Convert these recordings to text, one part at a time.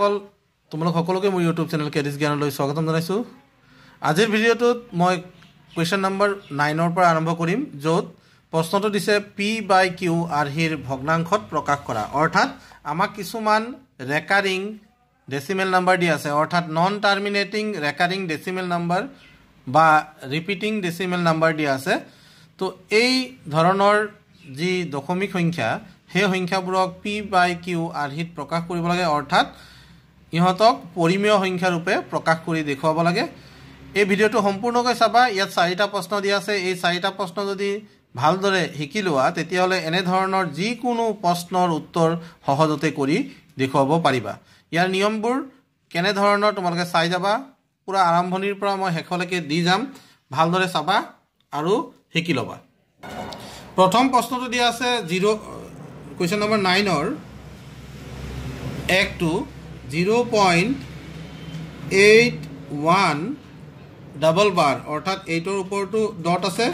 শিক্ষাৰ্থীসকল তোমালোক সকলোকে মোৰ ইউটিউব চেনেল কেডিছ জ্ঞানলৈ স্বাগতম জনাইছোঁ। আজিৰ ভিডিঅ'টোত মই কুৱেশ্যন নম্বৰ নাইনৰ পৰা আৰম্ভ কৰিম য'ত প্ৰশ্নটো দিছে পি বাই কিউ আৰ্হিৰ ভগ্নাংশত প্ৰকাশ কৰা। অৰ্থাৎ আমাক কিছুমান ৰেকাৰিং ডেচিমেল নাম্বাৰ দিয়া আছে। অৰ্থাৎ non terminating recurring decimal number বা ৰিপিটিং ডেচিমেল নাম্বাৰ দিয়া আছে। তো এই ধৰণৰ যি দশমিক সংখ্যা সেই সংখ্যাবোৰক পি বাই কিউ আৰ্হিত প্ৰকাশ কৰিব লাগে। অৰ্থাৎ ইহঁতক পৰিমেয় সংখ্যাৰূপে প্ৰকাশ কৰি দেখুৱাব লাগে। এই ভিডিঅ'টো সম্পূৰ্ণকৈ চাবা। ইয়াত চাৰিটা প্ৰশ্ন দিয়া আছে। এই চাৰিটা প্ৰশ্ন যদি ভালদৰে শিকি লোৱা তেতিয়াহ'লে এনেধৰণৰ যিকোনো প্ৰশ্নৰ উত্তৰ সহজতে কৰি দেখুৱাব পাৰিবা। ইয়াৰ নিয়মবোৰ কেনেধৰণৰ তোমালোকে চাই যাবা। পূৰা আৰম্ভণিৰ পৰা মই শেষলৈকে দি যাম। ভালদৰে চাবা আৰু শিকি ল'বা। প্ৰথম প্ৰশ্নটো দিয়া আছে জিৰ' কুৱেশ্যন নম্বৰ নাইনৰ একটো zero' point eight one double bar অৰ্থাৎ এইটৰ ওপৰতো ডট আছে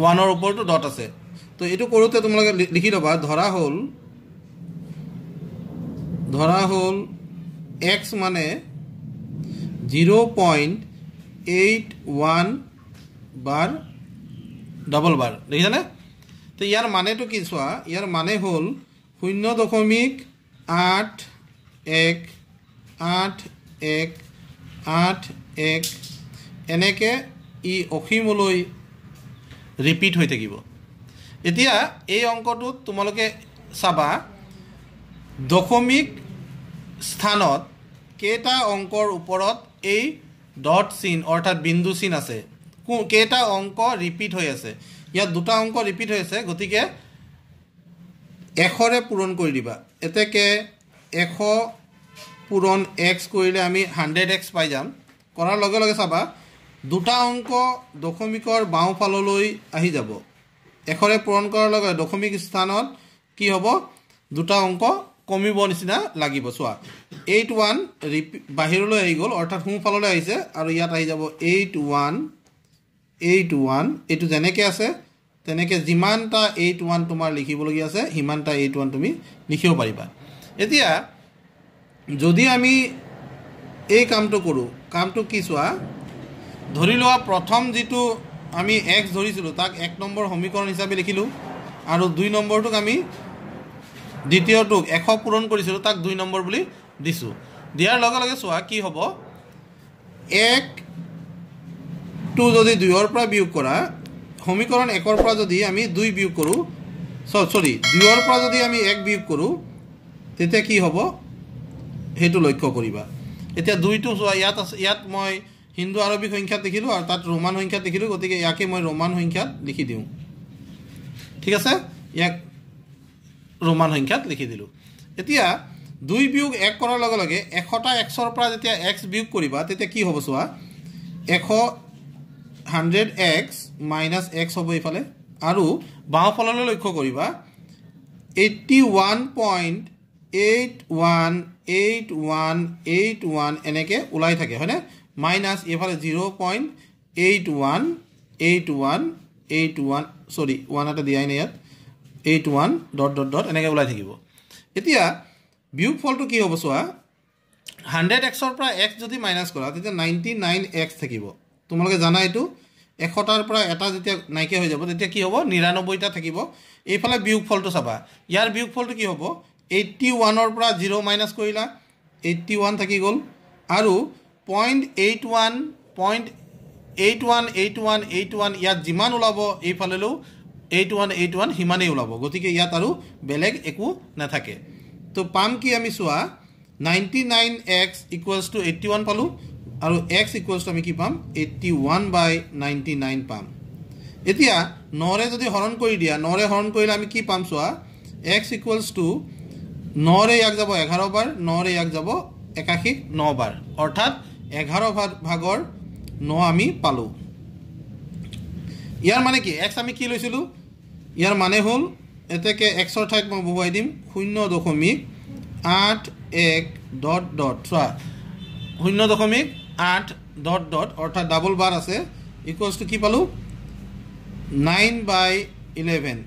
ওৱানৰ ওপৰতো ডট আছে। তো এইটো কৰোঁতে তোমালোকে লিখি ল'বা ধৰা হ'ল ধৰা হ'ল এক্স মানে zero' point eight one bar double bar. দেখিছানে? তো ইয়াৰ মানেটো কি চোৱা ইয়াৰ মানে হ'ল শূন্য দশমিক আঠ এক আঠ এক আঠ এক এনেকৈ ই অসীমলৈ ৰিপিট হৈ থাকিব। এতিয়া এই অংকটোত তোমালোকে চাবা দশমিক স্থানত কেইটা অংকৰ ওপৰত এই ডট চিন অৰ্থাৎ বিন্দু চিন আছে কেইটা অংক ৰিপিট হৈ আছে। ইয়াত দুটা অংক ৰিপিট হৈ আছে গতিকে এশৰে পূৰণ কৰি দিবা। এতেকে এশ পূৰণ এক্স কৰিলে আমি হাণ্ড্ৰেড এক্স পাই যাম। কৰাৰ লগে লগে চাবা দুটা অংক দশমিকৰ বাওঁফাললৈ আহি যাব। এশৰে পূৰণ কৰাৰ লগে দশমিক স্থানত কি হ'ব? দুটা অংক কমিব নিচিনা লাগিব। চোৱা এইট ওৱান ৰিপি বাহিৰলৈ আহি গ'ল অৰ্থাৎ সোঁফাললৈ আহিছে আৰু ইয়াত আহি যাব এইট ওৱান এইট ওৱান এইটো যেনেকৈ আছে তেনেকৈ যিমানটা এইট ওৱান তোমাৰ লিখিবলগীয়া আছে সিমানটা এইট ওৱান তুমি লিখিব পাৰিবা। এতিয়া যদি আমি এই কামটো কৰোঁ কামটো কি চোৱা? ধৰি লোৱা প্ৰথম যিটো আমি এক্স ধৰিছিলোঁ তাক এক নম্বৰ সমীকৰণ হিচাপে লিখিলোঁ আৰু দুই নম্বৰটোক আমি দ্বিতীয়টোক এশ পূৰণ কৰিছিলোঁ তাক দুই নম্বৰ বুলি দিছোঁ। দিয়াৰ লগে লগে চোৱা কি হ'ব? একটো যদি দুইৰ পৰা বিয়োগ কৰা সমীকৰণ একৰ পৰা যদি আমি দুই বিয়োগ কৰোঁ চৰি দুইৰ পৰা যদি আমি এক বিয়োগ কৰোঁ তেতিয়া কি হ'ব? সেইটো লক্ষ্য কৰিবা। এতিয়া দুইটো চোৱা ইয়াত আছে ইয়াত মই হিন্দু আৰবী সংখ্যাত লিখিলোঁ আৰু তাত ৰোমান সংখ্যাত লিখিলোঁ গতিকে ইয়াকে মই ৰোমান সংখ্যাত লিখি দিওঁ। ঠিক আছে? ইয়াক ৰোমান সংখ্যাত লিখি দিলোঁ। এতিয়া দুই বিয়োগ এক কৰাৰ লগে লগে এশটা এক্সৰ পৰা যেতিয়া এক্স বিয়োগ কৰিবা তেতিয়া কি হ'ব চোৱা? এশ হাণ্ড্ৰেড এক্স মাইনাছ এক্স হ'ব এইফালে। আৰু বাওঁফাললৈ লক্ষ্য কৰিবা eighty one point eight one eight one eight one এনেকৈ ওলাই থাকে হয়নে? মাইনাছ এইফালে zero' point eight one eight one eight one sorry one এটা দিয়াই নাই ইয়াত। Eight one dot dot dot এনেকৈ ওলাই থাকিব। এতিয়া বিয়োগ ফলটো কি হ'ব চোৱা? হাণ্ড্ৰেড এক্সৰ পৰা এক্স যদি মাইনাছ কৰা তেতিয়া নাইণ্টি নাইন এক্স থাকিব। তোমালোকে জানা এইটো? এশটাৰ পৰা এটা যেতিয়া নাইকিয়া হৈ যাব তেতিয়া কি হ'ব? নিৰান্নব্বৈটা থাকিব। এইফালে বিয়োগ ফলটো চাবা। ইয়াৰ বিয়োগ ফলটো কি হ'ব? এইট্টি ওৱানৰ পৰা জিৰ' মাইনাছ কৰিলা এইট্টি ওৱান থাকি গ'ল। আৰু point eight one point eight one eight one eight one ইয়াত যিমান ওলাব এইফালেও এইট ওৱান এইট ওৱান সিমানেই ওলাব। গতিকে ইয়াত আৰু বেলেগ একো নাথাকে। তো পাম কি আমি চোৱা ninety nine x equals to eighty one পালোঁ আৰু এক্স ইকুৱেলছ আমি কি পাম eighty one by ninety nine পাম। এতিয়া নৰে যদি হৰণ কৰি দিয়া নৰে হৰণ কৰিলে আমি কি পাম চোৱা এক্স ইকুৱেলছ টু নৰে ইয়াক যাব এঘাৰ বাৰ নৰে ইয়াক যাব একাশীক ন বাৰ। অৰ্থাৎ এঘাৰ ভাগ ভাগৰ ন আমি পালোঁ। ইয়াৰ মানে কি? এক্স আমি কি লৈছিলোঁ? ইয়াৰ মানে হ'ল এতেকে এক্সৰ ঠাইত মই বহুৱাই দিম শূন্য দশমিক আঠ এক ডট ডট। চোৱা শূন্য দশমিক আঠ ডট ডট অৰ্থাৎ ডাবল বাৰ আছে ইকুৱেলছ টু কি পালোঁ? Nine by eleven.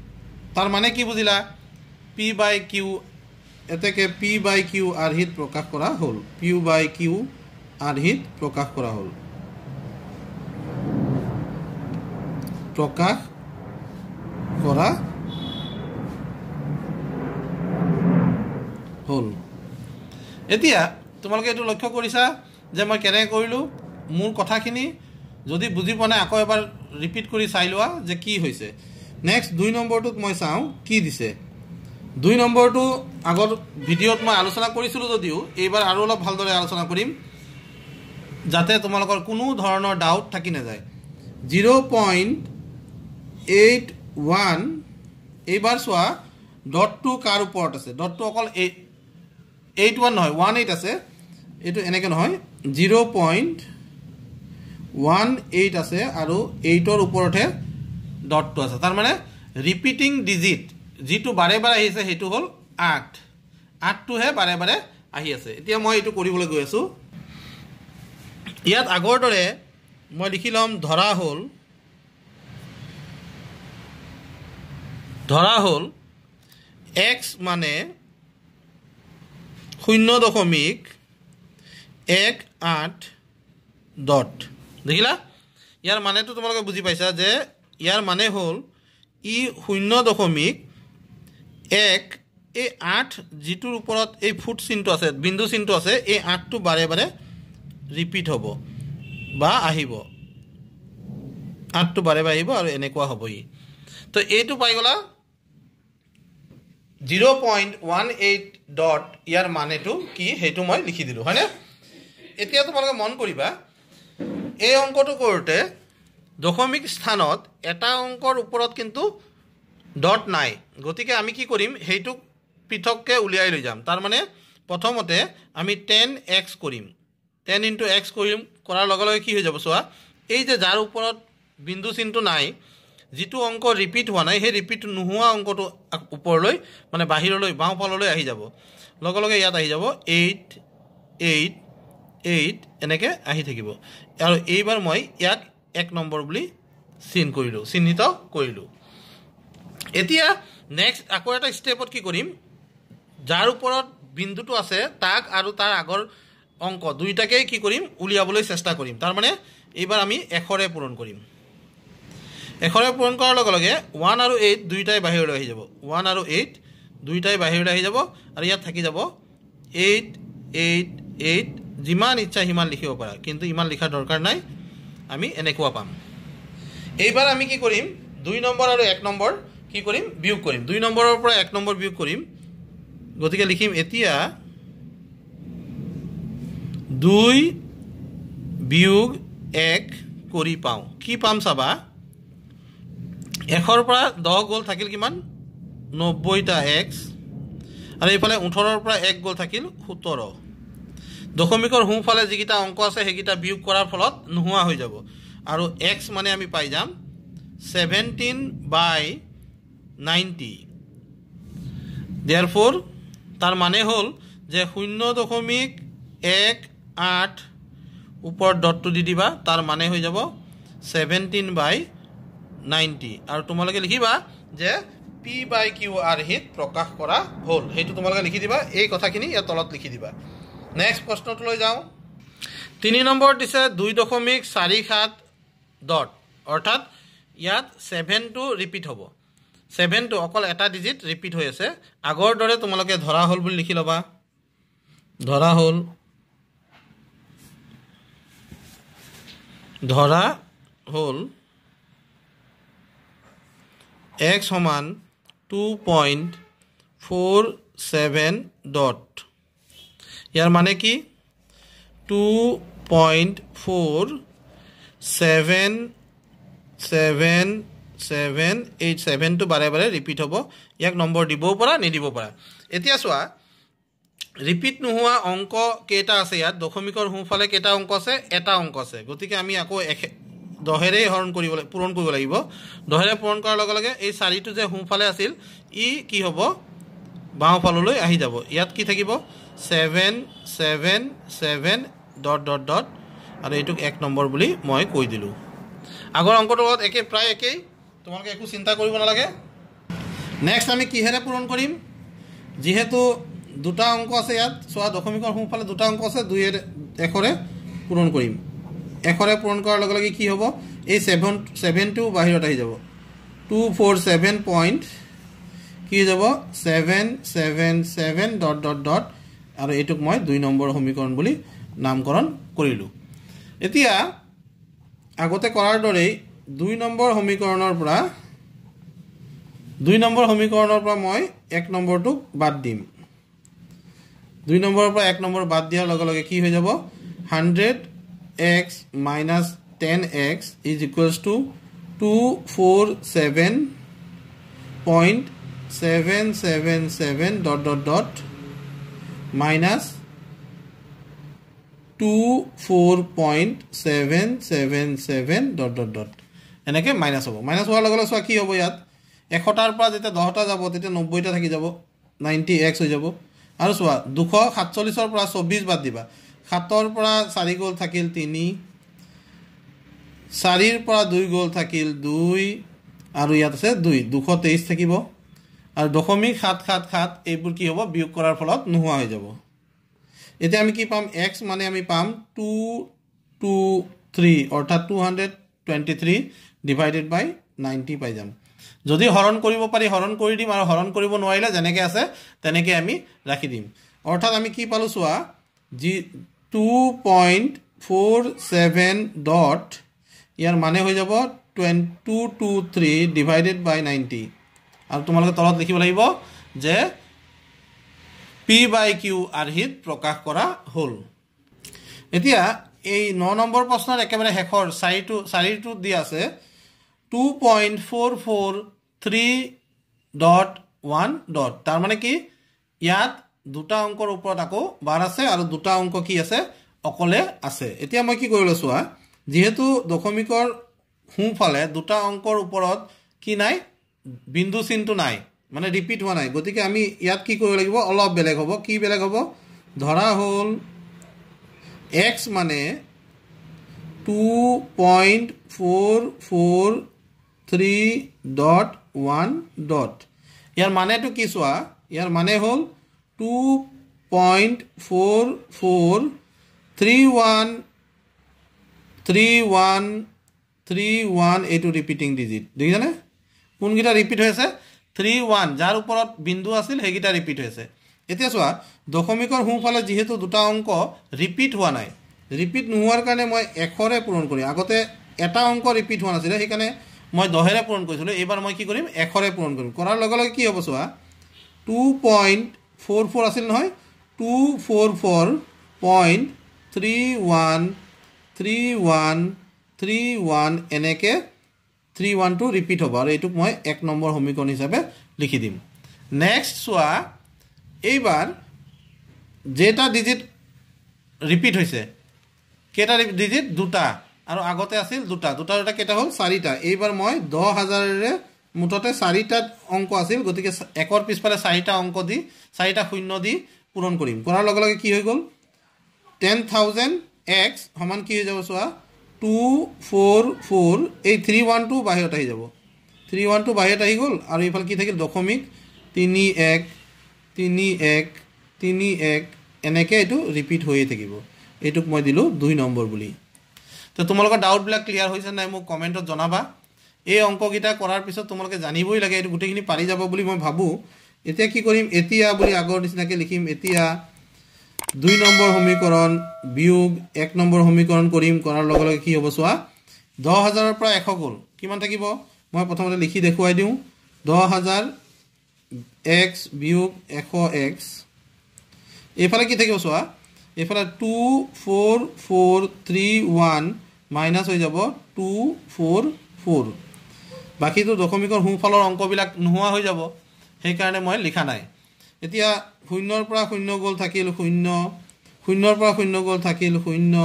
তাৰ মানে কি বুজিলা? পি বাই কিউ এতেকে পি বাই কিউ আৰ্হিত প্ৰকাশ কৰা হ'ল। পিউ বাই কিউ আৰ্হিত প্ৰকাশ কৰা হ'ল। প্ৰকাশ কৰা হ'ল। এতিয়া তোমালোকে এইটো লক্ষ্য কৰিছা যে মই কেনেকৈ কৰিলোঁ? মোৰ কথাখিনি যদি বুজি পোৱা নাই আকৌ এবাৰ ৰিপিট কৰি চাই লোৱা যে কি হৈছে। নেক্সট দুই নম্বৰটোত মই চাওঁ কি দিছে। দুই নম্বৰটো আগত ভিডিঅ'ত মই আলোচনা কৰিছিলোঁ যদিও এইবাৰ আৰু অলপ ভালদৰে আলোচনা কৰিম যাতে তোমালোকৰ কোনো ধৰণৰ ডাউট থাকি নাযায়। জিৰ' পইণ্ট এইট ওৱান এইবাৰ চোৱা ডটটো কাৰ ওপৰত আছে? ডটটো অকল এই এইট ওৱান নহয় ওৱান এইট আছে। এইটো এনেকৈ নহয় জিৰ' পইণ্ট ওৱান এইট আছে আৰু এইটৰ ওপৰতহে ডটটো আছে। তাৰমানে ৰিপিটিং ডিজিট যিটো বাৰে বাৰে আহিছে সেইটো হ'ল আঠ। আঠটোহে বাৰে বাৰে আহি আছে। এতিয়া মই এইটো কৰিবলৈ গৈ আছোঁ। ইয়াত আগৰ দৰে মই লিখি ল'ম ধৰা হ'ল ধৰা হ'ল এক্স মানে শূন্য দশমিক এক আঠ ডট। দেখিলা? ইয়াৰ মানেটো তোমালোকে বুজি পাইছা যে ইয়াৰ মানে হ'ল ই শূন্য দশমিক এক এই আঠ যিটোৰ ওপৰত এই ফুট চিনটো আছে বিন্দু চিনটো আছে এই আঠটো বাৰে বাৰে ৰিপিট হ'ব বা আহিব। আঠটো বাৰে বাৰে আহিব আৰু এনেকুৱা হ'ব ই তো এইটো পাই গ'লা zero' point one eight dot ইয়াৰ মানেটো কি সেইটো মই লিখি দিলোঁ হয়নে? এতিয়া তোমালোকে মন কৰিবা এই অংকটো কৰোঁতে দশমিক স্থানত এটা অংকৰ ওপৰত কিন্তু ডট নাই। গতিকে আমি কি কৰিম সেইটোক পৃথককৈ উলিয়াই লৈ যাম। তাৰমানে প্ৰথমতে আমি টেন এক্স কৰিম। টেন ইনটু এক্স কৰিম কৰাৰ লগে লগে কি হৈ যাব চোৱা এই যে যাৰ ওপৰত বিন্দু চিনটো নাই যিটো অংক ৰিপিট হোৱা নাই সেই ৰিপিট নোহোৱা অংকটো ওপৰলৈ মানে বাহিৰলৈ বাওঁফাললৈ আহি যাব। লগে লগে ইয়াত আহি যাব এইট এইট এইট এনেকৈ আহি থাকিব। আৰু এইবাৰ মই ইয়াক এক নম্বৰ বুলি চিন কৰিলোঁ চিহ্নিত কৰিলোঁ। এতিয়া নেক্সট আকৌ এটা ষ্টেপত কি কৰিম? যাৰ ওপৰত বিন্দুটো আছে তাক আৰু তাৰ আগৰ অংক দুয়োটাকেই কি কৰিম? উলিয়াবলৈ চেষ্টা কৰিম। তাৰমানে এইবাৰ আমি এশৰে পূৰণ কৰিম। এশৰে পূৰণ কৰাৰ লগে লগে ওৱান আৰু এইট দুয়োটাই বাহিৰলৈ আহি যাব। ওৱান আৰু এইট দুয়োটাই বাহিৰলৈ আহি যাব আৰু ইয়াত থাকি যাব এইট এইট এইট যিমান ইচ্ছা সিমান লিখিব পাৰা। কিন্তু ইমান লিখাৰ দৰকাৰ নাই। আমি এনেকুৱা পাম। এইবাৰ আমি কি কৰিম? দুই নম্বৰ আৰু এক নম্বৰ কি কৰিম? বিয়োগ কৰিম। দুই নম্বৰৰ পৰা এক নম্বৰ বিয়োগ কৰিম। গতিকে লিখিম এতিয়া দুই বিয়োগ এক কৰি পাওঁ। কি পাম চাবা? পৰা দহ গ'ল থাকিল কিমান? নব্বৈটা এক্স আৰু এইফালে ওঠৰৰ পৰা এক গ'ল থাকিল সোতৰ। দশমিকৰ সোঁফালে যিকেইটা অংক আছে সেইকেইটা বিয়োগ কৰাৰ ফলত নোহোৱা হৈ যাব। আৰু এক্স মানে আমি পাই যাম। Seventeen by ninety therefore তাৰ মানে হ'ল যে শূন্য দশমিক এক আঠ ওপৰত ডটটো দি দিবা তাৰ মানে হৈ যাব ছেভেণ্টিন বাই নাইণ্টি আৰু তোমালোকে লিখিবা যে পি বাই কিউ আৰ্হিত প্ৰকাশ কৰা হ'ল। সেইটো তোমালোকে লিখি দিবা এই কথাখিনি ইয়াৰ তলত লিখি দিবা। নেক্সট প্ৰশ্নটোলৈ যাওঁ। তিনি নম্বৰত দিছে দুই দশমিক চাৰি সাত ডট। অৰ্থাৎ ইয়াত ছেভেনটো ৰিপিট হ'ব। ছেভেনটো অকল এটা ডিজিট ৰিপিট হৈ আছে। আগৰ দৰে তোমালোকে ধৰা হ'ল বুলি লিখি ল'বা। ধৰা হ'ল। ধৰা হ'ল এক্স সমান two point four seven dot ইয়াৰ মানে কি? Two point four seven seven seven eight ছেভেনটো বাৰে বাৰে ৰিপিট হ'ব। ইয়াক নম্বৰ দিবও পৰা নিদিব পৰা। এতিয়া চোৱা ৰিপিট নোহোৱা অংক কেইটা আছে ইয়াত? দশমিকৰ সোঁফালে কেইটা অংক আছে? এটা অংক আছে। গতিকে আমি আকৌ এশ দহেৰেই হৰণ কৰিব পূৰণ কৰিব লাগিব। দহেৰে পূৰণ কৰাৰ লগে লগে এই চাৰিটো যে সোঁফালে আছিল ই কি হ'ব? বাওঁফাললৈ আহি যাব। ইয়াত কি থাকিব? Seven seven seven dot dot dot আৰু এইটোক এক নম্বৰ বুলি মই কৈ দিলোঁ। আগৰ অংকটোৰ লগত একে প্ৰায় একেই। তোমালোকে একো চিন্তা কৰিব নালাগে। নেক্সট আমি কিহেৰে পূৰণ কৰিম? যিহেতু দুটা অংক আছে ইয়াত চোৱা দশমিকৰ সোঁফালে দুটা অংক আছে দুয়ে এশৰে পূৰণ কৰিম। এশৰে পূৰণ কৰাৰ লগে লগে কি হ'ব? এই ছেভেন ছেভেনটো বাহিৰত আহি যাব। টু ফ'ৰ ছেভেন পইণ্ট কি হৈ যাব? Seven seven seven dot dot dot আৰু এইটোক মই দুই নম্বৰ সমীকৰণ বুলি নামকৰণ কৰিলোঁ। এতিয়া আগতে কৰাৰ দৰেই দুই নম্বৰ সমীকৰণৰ পৰা দুই নম্বৰ সমীকৰণৰ পৰা মই এক নম্বৰটোক বাদ দিম। দুই নম্বৰৰ পৰা এক নম্বৰ বাদ দিয়াৰ লগে লগে কি হৈ যাব? Hundred x minus ten x is equals two two four seven point seven seven seven dot dot dot minus two four point seven seven seven dot dot dot. এনেকৈ মাইনাছ হ'ব। মাইনাছ হোৱাৰ লগে লগে চোৱা কি হ'ব ইয়াত? এশটাৰ পৰা যেতিয়া দহটা যাব তেতিয়া নব্বৈটা থাকি যাব। নাইণ্টি এক্স হৈ যাব। আৰু চোৱা দুশ সাতচল্লিছৰ পৰা চৌব্বিছ বাদ দিবা। সাতৰ পৰা চাৰি গ'ল থাকিল তিনি। চাৰিৰ পৰা দুই গ'ল থাকিল দুই। আৰু ইয়াত আছে দুই। দুশ তেইছ থাকিব। আৰু দশমিক সাত সাত সাত এইবোৰ কি হ'ব? বিয়োগ কৰাৰ ফলত নোহোৱা হৈ যাব। এতিয়া আমি কি পাম? এক্স মানে আমি পাম টু টু থ্ৰী অৰ্থাৎ two hundred twenty three divided by ninety পাই যাম। যদি হৰণ কৰিব পাৰি হৰণ কৰি দিম আৰু হৰণ কৰিব নোৱাৰিলে যেনেকৈ আছে তেনেকৈ আমি ৰাখি দিম। অৰ্থাৎ আমি কি পালোঁ চোৱা যি two point four seven dot ইয়াৰ মানে হৈ যাব twenty two three divided by ninety আৰু তোমালোকে তলত লিখিব লাগিব যে পি বাই কিউ আৰ্হিত প্ৰকাশ কৰা হ'ল। এতিয়া এই ন নম্বৰ প্ৰশ্নৰ একেবাৰে শেষৰ চাৰিটো চাৰিটোত দি আছে two point four four three dot one dot তাৰমানে কি ইয়াত দুটা অংকৰ ওপৰত আকৌ বাৰ আছে আৰু দুটা অংক কি আছে অকলে আছে। এতিয়া মই কি কৰিলোঁ যিহেতু দশমিকৰ সোঁফালে দুটা অংকৰ ওপৰত কি নাই বিন্দু চিনটো নাই মানে ৰিপিট হোৱা নাই। গতিকে আমি ইয়াত কি কৰিব লাগিব অলপ বেলেগ হ'ব। কি বেলেগ হ'ব? ধৰা হ'ল এক্স মানে two point four four dot ইয়াৰ মানেটো কি চোৱা? ইয়াৰ মানে হ'ল two point four four three one three one three one এইটো ৰিপিটিং ডিজিট দেখিছেনে? কোনকেইটা ৰিপিট হৈ আছে? থ্ৰী ওৱান যাৰ ওপৰত বিন্দু আছিল সেইকেইটা ৰিপিট হৈ আছে। এতিয়া চোৱা দশমিকৰ সোঁফালে যিহেতু দুটা অংক ৰিপিট হোৱা নাই ৰিপিট নোহোৱাৰ কাৰণে মই এশৰে পূৰণ কৰিম। আগতে এটা অংক ৰিপিট হোৱা নাছিলে সেইকাৰণে মই দহেৰে পূৰণ কৰিছিলোঁ এইবাৰ মই কি কৰিম? এশৰে পূৰণ কৰিম। কৰাৰ লগে লগে কি হ'ব চোৱা? টু পইণ্ট ফ'ৰ ফ'ৰ আছিল নহয়? Two four four point three one three one three one এনেকৈ থ্ৰী ওৱানটো ৰিপিট হ'ব আৰু এইটোক মই এক নম্বৰ সমীকৰণ হিচাপে লিখি দিম। নেক্সট চোৱা এইবাৰ যেইটা ডিজিট ৰিপিট হৈছে কেইটা ডিজিট দুটা। আৰু আগতে আছিল দুটা। দুটা দুটা কেইটা হ'ল? চাৰিটা। এইবাৰ মই দহ হাজাৰেৰে মুঠতে চাৰিটাত অংক আছিল গতিকে একৰ পিছফালে চাৰিটা অংক দি চাৰিটা শূন্য দি পূৰণ কৰিম। কৰাৰ লগে লগে কি হৈ গ'ল? টেন থাউজেণ্ড এক্স সমান কি হৈ যাব চোৱা? টু ফ'ৰ ফ'ৰ এই থ্ৰী ওৱানটো বাহিৰত আহি যাব। থ্ৰী ওৱানটো বাহিৰত আহি গ'ল। আৰু এইফালে কি থাকিল? দশমিক তিনি এক তিনি এক তিনি এক এনেকৈ এইটো ৰিপিট হৈয়ে থাকিব। এইটোক মই দিলোঁ দুই নম্বৰ বুলি। তো তোমালোকৰ ডাউটবিলাক ক্লিয়াৰ হৈছে নাই মোক কমেণ্টত জনাবা। এই অংককেইটা কৰাৰ পিছত তোমালোকে জানিবই লাগে এইটো গোটেইখিনি পাৰি যাব বুলি মই ভাবোঁ। এতিয়া কি কৰিম? এতিয়া বুলি আগৰ নিচিনাকৈ লিখিম এতিয়া দুই নম্বৰ সমীকৰণ বিয়োগ এক নম্বৰ সমীকৰণ কৰিম কৰাৰ লগে লগে কি হ'ব চোৱা? দহ হাজাৰৰ পৰা এশ গ'ল। কিমান থাকিব? মই প্ৰথমতে লিখি দেখুৱাই দিওঁ। দহ হাজাৰ এক্স বিয়োগ এশ এক্স। এইফালে কি থাকিব চোৱা? এইফালে two four four three one minus হৈ যাব টু ফ'ৰ ফ'ৰ। বাকীটো দশমিকৰ সোঁফালৰ অংকবিলাক নোহোৱা হৈ যাব সেইকাৰণে মই লিখা নাই। এতিয়া শূন্যৰ পৰা শূন্য গ'ল থাকিল শূন্য শূন্যৰ পৰা শূন্য গ'ল থাকিল শূন্য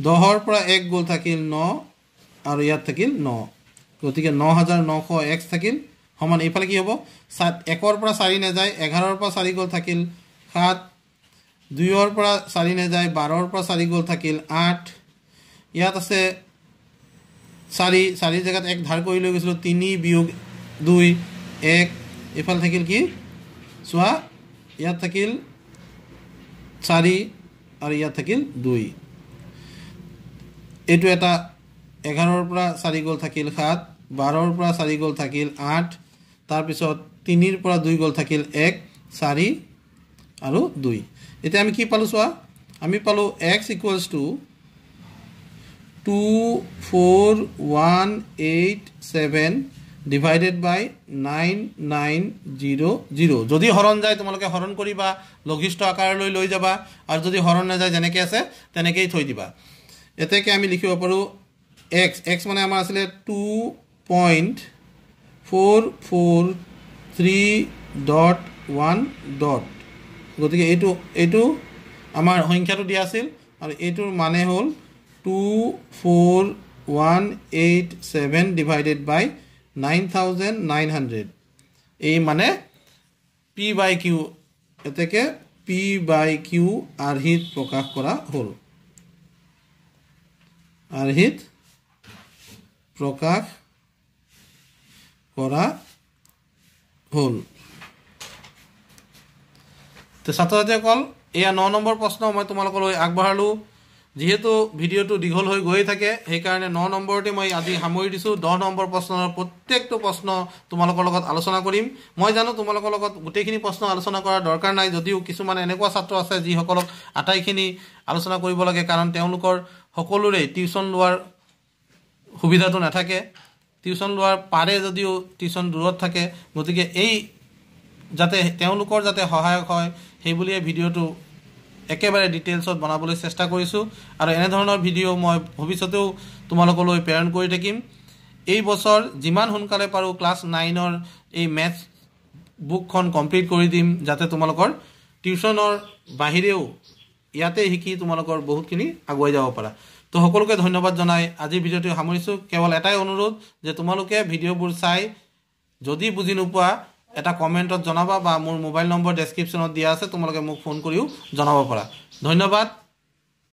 দহৰ পৰা এক গ'ল থাকিল ন আৰু ইয়াত থাকিল ন। গতিকে ন হাজাৰ নশ এক্স থাকিল সমান এইফালে কি হ'ব? চাত একৰ পৰা চাৰি নাযায় এঘাৰৰ পৰা চাৰি গ'ল থাকিল সাত দুইৰ পৰা চাৰি নাযায় বাৰৰ পৰা চাৰি গ'ল থাকিল আঠ ইয়াত আছে চাৰি চাৰি জেগাত এক ধাৰ কৰি লৈ গৈছিলোঁ তিনি বিয়োগ দুই এক। এইফালে থাকিল কি? চোৱা ইয়াত থাকিল চাৰি আৰু ইয়াত থাকিল দুই। এইটো এটা এঘাৰৰ পৰা চাৰি গ'ল থাকিল সাত বাৰৰ পৰা চাৰি গ'ল থাকিল আঠ তাৰপিছত তিনিৰ পৰা দুই গ'ল থাকিল এক চাৰি আৰু দুই। এতিয়া আমি কি পালোঁ চোৱা? আমি পালোঁ x equals two two four one eight seven divided by nine nine zero' zero' যদি হৰণ যায় তোমালোকে হৰণ কৰিবা লঘিষ্ঠ আকাৰলৈ লৈ যাবা আৰু যদি হৰণ নাযায় যেনেকৈ আছে তেনেকৈয়ে থৈ দিবা। এতেকে আমি লিখিব পাৰোঁ এক্স এক্স মানে আমাৰ আছিলে two point four four three dot one dot গতিকে এইটো এইটো আমাৰ সংখ্যাটো দিয়া আছিল আৰু এইটোৰ মানে হ'ল two four one eight seven divided by nine thousand nine hundred এই মানে পি বাই কিউ এতেকে পি বাই কিউ আৰ্হিত প্ৰকাশ কৰা হ'ল। আৰ্হিত প্ৰকাশ কৰা হ'ল। ছাত্ৰ ছাত্ৰীসকল এয়া ন নম্বৰ প্ৰশ্ন মই তোমালোকলৈ আগবঢ়ালোঁ। যিহেতু ভিডিঅ'টো দীঘল হৈ গৈয়ে থাকে সেইকাৰণে ন নম্বৰতে মই আজি সামৰি দিছোঁ। দহ নম্বৰ প্ৰশ্নৰ প্ৰত্যেকটো প্ৰশ্ন তোমালোকৰ লগত আলোচনা কৰিম। মই জানো তোমালোকৰ লগত গোটেইখিনি প্ৰশ্ন আলোচনা কৰাৰ দৰকাৰ নাই যদিও কিছুমান এনেকুৱা ছাত্ৰ আছে যিসকলক আটাইখিনি আলোচনা কৰিব লাগে কাৰণ তেওঁলোকৰ সকলোৰে টিউশ্যন লোৱাৰ সুবিধাটো নাথাকে। টিউশ্যন লোৱাৰ পাৰে যদিও টিউশ্যন দূৰত থাকে। গতিকে এই যাতে তেওঁলোকৰ যাতে সহায়ক হয় সেইবুলিয়ে ভিডিঅ'টো একেবাৰে ডিটেইলছত বনাবলৈ চেষ্টা কৰিছোঁ আৰু এনেধৰণৰ ভিডিঅ' মই ভৱিষ্যতেও তোমালোকলৈ প্ৰেৰণ কৰি থাকিম। এই বছৰ যিমান সোনকালে পাৰোঁ ক্লাছ নাইনৰ এই মেথছ বুকখন কমপ্লিট কৰি দিম যাতে তোমালোকৰ টিউশ্যনৰ বাহিৰেও ইয়াতে শিকি তোমালোকৰ বহুতখিনি আগুৱাই যাব পাৰা। তো সকলোকে ধন্যবাদ জনাই। আজিৰ ভিডিঅ'টো সামৰিছোঁ। কেৱল এটাই অনুৰোধ যে তোমালোকে ভিডিঅ'বোৰ চাই যদি বুজি নোপোৱা এটা কমেণ্টত জনাবা বা মোৰ মোবাইল নম্বৰ ডেছক্ৰিপশ্যনত দিয়া আছে তোমালোকে মোক ফোন কৰিও জনাব পাৰা। ধন্যবাদ।